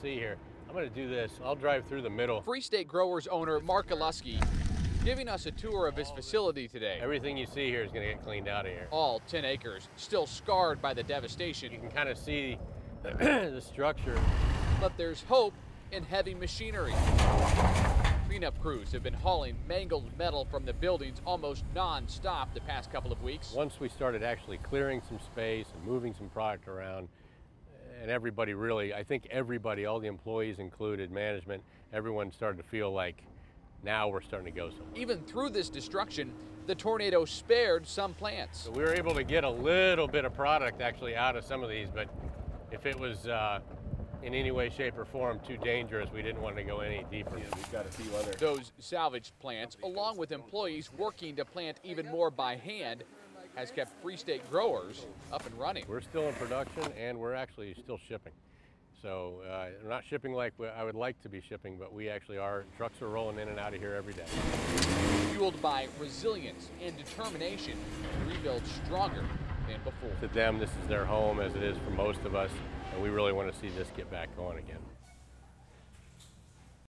see here. I'm going to do this. I'll drive through the middle. Free State Growers owner Mark Galuski giving us a tour of his facility today. Everything you see here is going to get cleaned out of here. All 10 acres, still scarred by the devastation. You can kind of see the structure. But there's hope in heavy machinery. Cleanup crews have been hauling mangled metal from the buildings almost non-stop the past couple of weeks. Once we started actually clearing some space and moving some product around, and everybody really, I think everybody, all the employees included, management, everyone started to feel like now we're starting to go somewhere. Even through this destruction, the tornado spared some plants. So we were able to get a little bit of product actually out of some of these, but if it was uh, in any way, shape, or form too dangerous, we didn't want to go any deeper. Yeah, we've got a few other. Those salvaged plants, along with employees working to plant even more by hand, has kept Free State growers up and running. We're still in production and we're actually still shipping. So uh, we're not shipping like I would like to be shipping, but we actually are. Trucks are rolling in and out of here every day. Fueled by resilience and determination to rebuild stronger than before. To them, this is their home as it is for most of us, and we really want to see this get back going again.